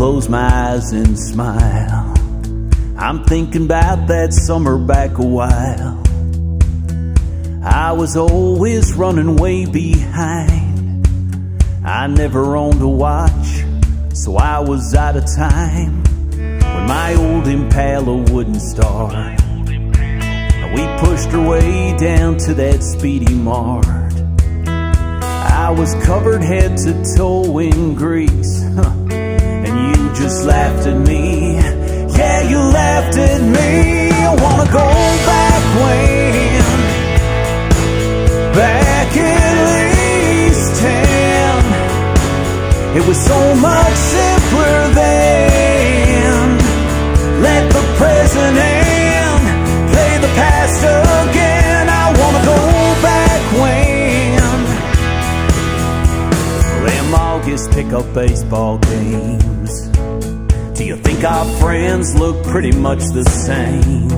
close my eyes and smile. I'm thinking about that summer back a while. I was always running way behind. I never owned a watch, so I was out of time when my old Impala wouldn't start. We pushed our way down to that speedy mart. I was covered head to toe in grease, you me. I wanna go back when, back at least ten. It was so much simpler then. Let the present end, play the past again. I wanna go back when. Them August pickup baseball games. Do you think our friends look pretty much the same?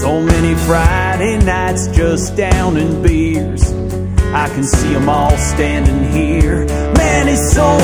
So many Friday nights just down in beers. I can see them all standing here. Man, it's so